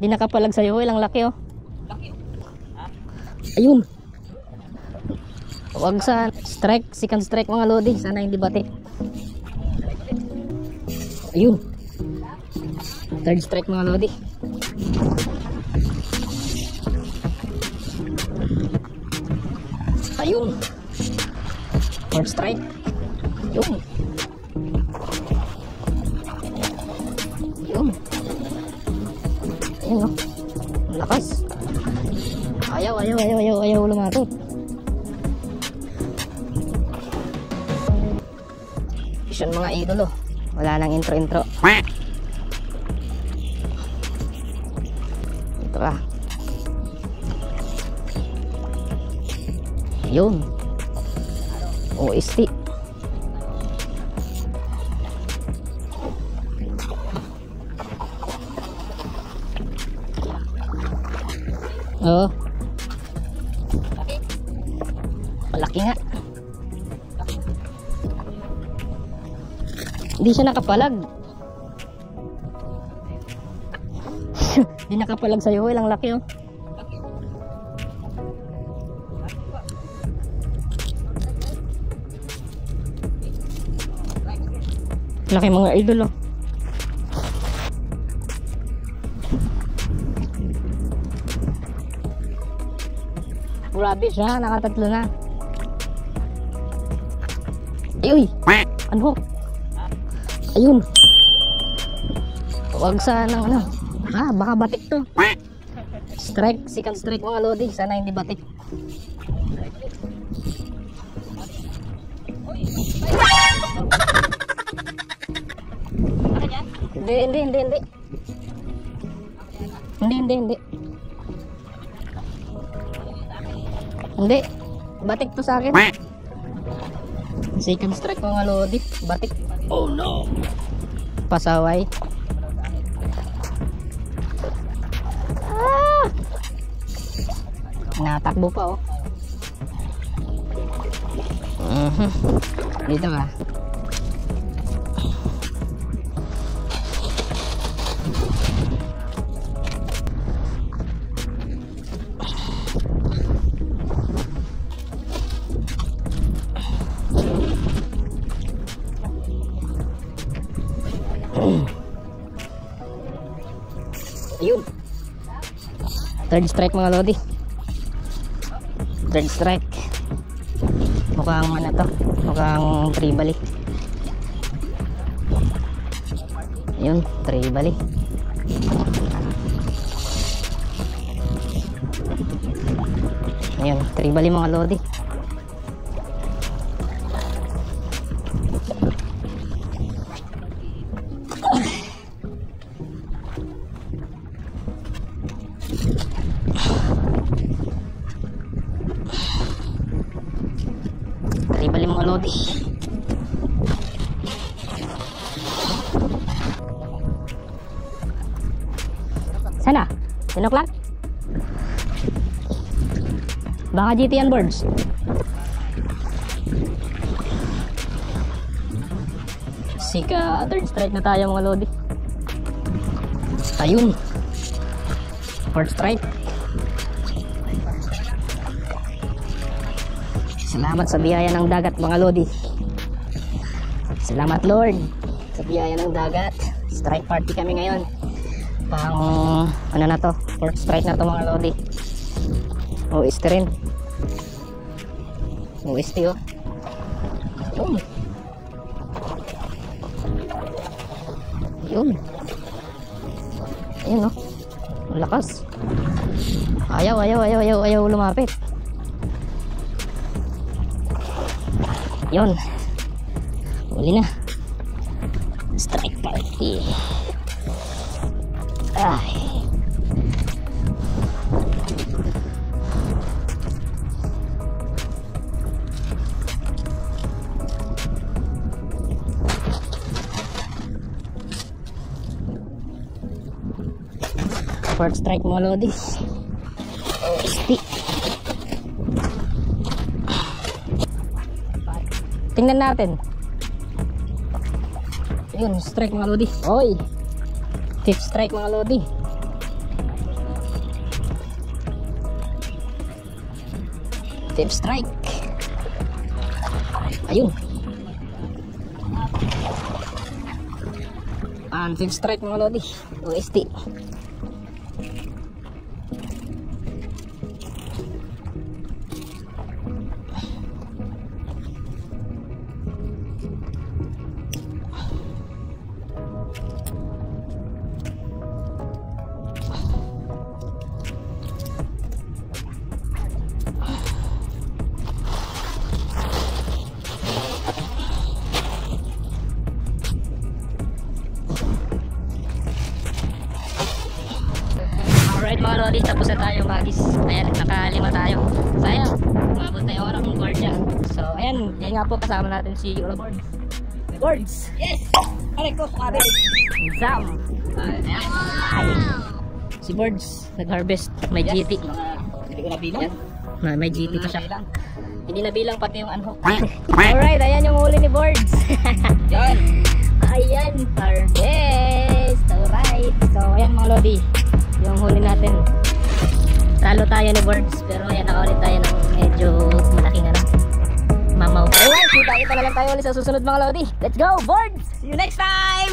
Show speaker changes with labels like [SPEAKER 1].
[SPEAKER 1] Di nakapalag sa'yo, ilang laki oh.
[SPEAKER 2] Laki. Ha?
[SPEAKER 1] Ayun. Huwag sa strike, second strike mga lodi. Sana hindi bati. Ayun. Third strike mga lodi. Ayun. Fourth strike. Ayun. Ayun. Ayun oh. Ang Lakas. Ayaw, ayaw, ayaw, ayaw, ayaw lumatot. Vision mga idolo. Wala nang intro-intro. Ito ah. Yun. OST. Oo. Malaki nga. Hindi siya nakapalag. Hindi nakapalag sa'yo. Ilang laki oh. Laki mga idol oh. Grabe siya, nakatatlo na. Ay, uy! Ano? Ayun. Huwag sa ng ano. Ah, baka batik to. Strike, second strike mga lodi. Sana hindi batik. Hindi, hindi, hindi, hindi. Hindi, hindi, hindi. Hindi. Batik to sa akin. Second strike mga lodi. Batik. Oh no. Pasaway. Ah! Natakbo pa oh. Mhm. Dito ka. Third strike mga lodi. Third strike. Mukhang ano to. Mukhang tribali. Ayun, tribali. Ayun, tribali mga lodi. Lodi. Sana? 10 o'clock? Baka GTN birds. Sika, third strike na tayo mga lodi. Ayun. Fourth strike. Salamat sa biyaya ng dagat mga lodi. Salamat Lord sa biyaya ng dagat. Strike party kami ngayon. Pang ano na to? Fourth strike na to mga lodi. OST rin. OST oh. Yun. Yun. Ayun oh. Lakas. Ayaw, ayaw, ayaw, ayaw, ayaw lumapit. Yun. Huli na. Strike party. Ay. First strike mga lodis. Stick. Tingnan natin. Yun, strike mga lodi. Oy. Tip strike mga lodi. Tip strike. Ayun. Ang tip strike mga lodi. OST. Lodi, tapos na tayo magis. Ayan, nakalima tayo. Sayang, umabot tayo oras ng dyan. So, ayan, yan nga po kasama natin si Ula Boards. May boards! Yes! Aray ko, sabi! Exam! Si Boards, nag-harvest. May GT.
[SPEAKER 2] Hindi ko nabilang.
[SPEAKER 1] Na, may GT pa siya.
[SPEAKER 2] Nabilang.
[SPEAKER 1] Hindi nabilang pati yung unhook. Alright, ayan yung huli ni Boards.
[SPEAKER 2] Yan.
[SPEAKER 1] Ayan, harvest! Alright. So, ayan mga lodi. Yung huli natin. Talo tayo ni Birds. Pero ayan, nakaulit tayo ng medyo malaking ano. Mamaw. Alright, kita-kita na lang tayo ulit sa susunod mga lodi. Let's go, Birds!
[SPEAKER 2] See you next time!